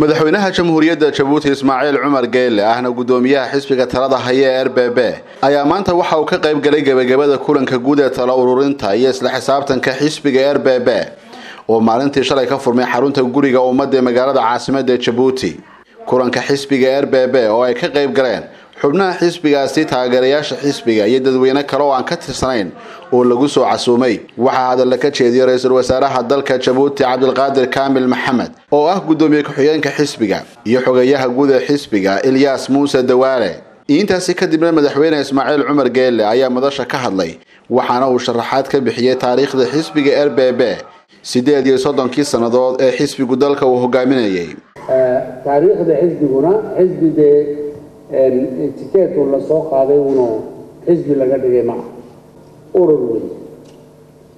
madaxweynaha jamhuuriyadda jabuuti ismaaciil cumar geelle ahna guddoomiyaha xisbiga talada haya ee r b b ayaa maanta waxa uu ka qayb galay gebagabada kulanka guud ee talo ururinta iyo isla xisaabtanka xisbiga r b b oo maalintii shalay ka furmay xarunta guriga ummadda ee magaalada caasimadda jabuuti. Kulanka xisbiga r b b oo ay ka qayb galeen xubnaha xisbigaasi taageerayaasha xisbiga iyo dadweyne kale oo aan ka tirsanayn oo lagu soo casuumay waxaa hadalla ka jeediyay ra'iisul wasaaraha dalka jabuuti cabdilqaadir kaamil maxamed oo ah guddoomiye ku-xigeenka xisbiga iyo xogeyaha guud ee xisbiga ilyaas muuse dawaale. Intaasi kadibna madaxweyne ismaaciil cumar geelle ayaa madasha ka hadlay waxaana uu sharaxaad ka bixiyey taariikhda xisbiga r b b sideed iyo soddonkii sannadood ee xisbigu dalka uu hogaaminayay tikeetu la soo qaaday uno xisbi laga dhigay ma ah urur wey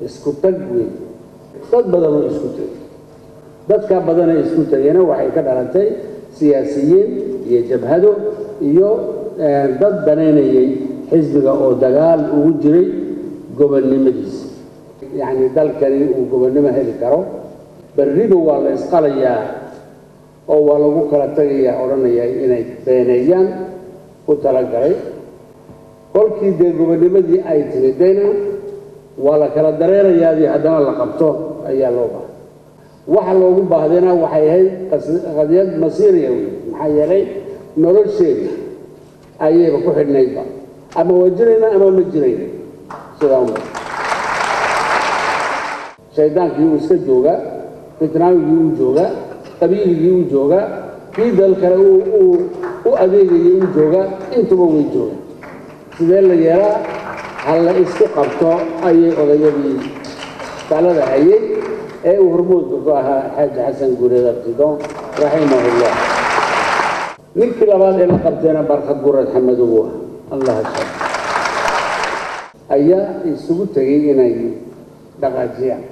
isku tag wey dad badan oo isku tegay dadka badanee isku tegayna waxay ka dhalatay siyaasiyiin iyo jabhado iyo dad danaynayay xisbiga oo dagaal ugu jiray gobonnimadiisa yacni dalkani uu gobonnimo heli karo berriba waa la isqalayaa oo waa lagu kala tagayaa odhanaya inay beeneeyaan u talagalay. Kolkii dee gobonnimadii ay timidayna waa la kala dareerayaadii haddana la qabto ayaa loo baahday. Waxa loogu baahdayna waxay ahayd qadiyad masiiriya wey maxaa yeelay nolosheeda ayayba ku xidhnaydba. Ama waa jirayna ama ma jirayna. Sidaa uma shaydaankii uu iska joogaa fitnaawigii uu joogaa qabiiligii uu joogaa kii dal kale u adeegayay uu joogaa intuba way joogaan sidee la yeelaa? Ha la isku qabto ayay odayadii talada hayay ee uu hormoodka ku ahaa xaaji xasan guureed abtidoon raximahullah. Ninkii labaad ee la qabteena barkad gureed xamadow ah allah ayaa isugu tegay inay dhaqaajiyaan.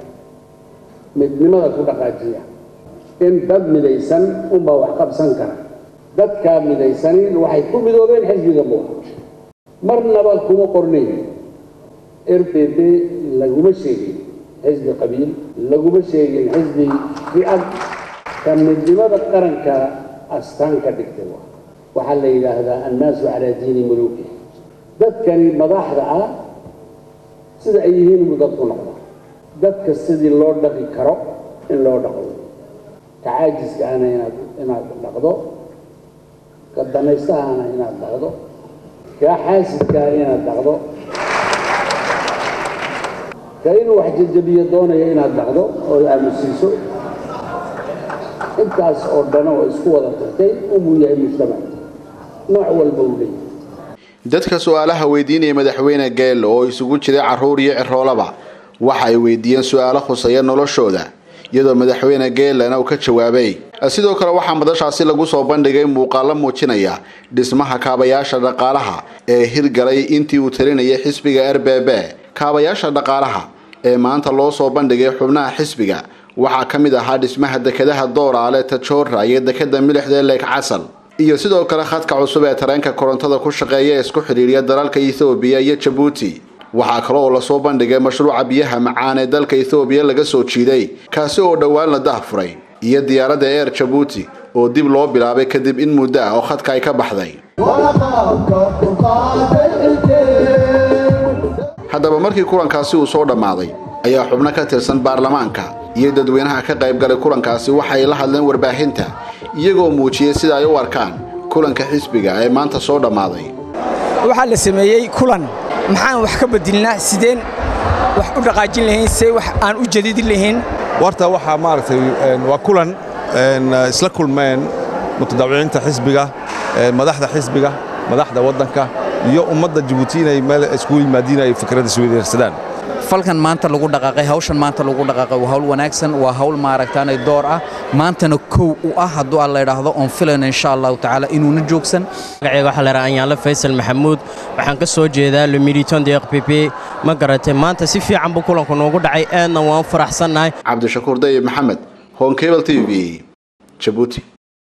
Midnimada ku dhaqaajiyaan in dad midaysan unbaa wax qabsan kara. Dadkaa midaysani waxay ku midoobeen xisbiga buuha marnaba kuma qornayn r b b laguma sheegin xisbi qabiil laguma sheegin xisbi fi-ad ka midnimada qaranka astaan ka dhigtay waxaa la yidhaahdaa annaasu calaa diini muluuki. Dadkani madaxda ah sida ay yihiin dadku noqda dadka sidii loo dhaqi karo in loo dhaqo ka caajiska ahna inaad inaad dhaqdo ka danaystahana inaad dhaqdo kaa xaasidkaah inaad dhaqdo ka inuu wax jajabiyo doonaya inaad dhaqdo oo aamusiiso intaas oo dhan oo isku wada tagtay umuu yahay mujtamac nooc walba uu leeyahay. Dadka su'aalaha weydiinaya madaxweyne geelle oo isugu jiray carruur iyo ciroolaba waxa ay weydiiyeen su'aalo khuseeya noloshooda iyadoo madaxweyne geelena uu ka jawaabay. Sidoo kale waxaa madashaasi lagu soo bandhigay muuqaalo muujinaya dhismaha kaabayaasha dhaqaalaha ee hirgalay intii uu talinayay xisbiga r b b. Kaabayaasha dhaqaalaha ee maanta loo soo bandhigay xubnaha xisbiga waxaa ka mid ahaa dhismaha dekedaha dooraale tajoora iyo dekeda milixda leeg casal iyo sidoo kale khadka cusub ee tareenka korontada ku shaqeeya ee isku xidhiiriya dalalka ethoobiya iyo jabuuti waxaa kale oo la soo bandhigay mashruuca biyaha macaan ee dalka ethoobiya laga soo jiiday kaasi oo dhowaan la dahfuray iyo diyaaradda eer jabuuti oo dib loo bilaabay kadib in muddo ah oo khadka ay ka baxday. Haddaba markii kulankaasi uu soo dhammaaday ayaa xubno ka tirsan baarlamaanka iyo dadweynaha ka qayb galay kulankaasi waxay la hadleen warbaahinta iyagoo muujiyey sida ay u arkaan kulanka xisbiga ee maanta soo dhammaaday. Waxaa la sameeyey kulan maxaan wax ka bedilnaa sideen wax u dhaqaajin lahayn see wax aan u jadidin lahayn? Warta waxaa maaragtay waa kulan isla kulmeen mutadawiciinta xisbiga madaxda xisbiga madaxda waddanka iyo ummadda jabuuti inay meel iskugu yimaadiin ay fikradda isweydaarsadaan falkan maanta lagu dhaqaaqay hawshan maanta lagu dhaqaaqay waa hawl wanaagsan waa hawl maaragtaanay door ah. Maantana kow u ah hadduu aan la idhaahdo oon filayna insha allahu tacaala inuuna joogsan. Magacayga waxaa la yidhaha anyaanle faysal maxamuud. Waxaan ka soo jeedaa le militon de qpp ma garatay maanta si fiican buu kulanku noogu dhacay aadna waan faraxsannahay. Cabdishakuur dayib maxamed honkebel t v jabuuti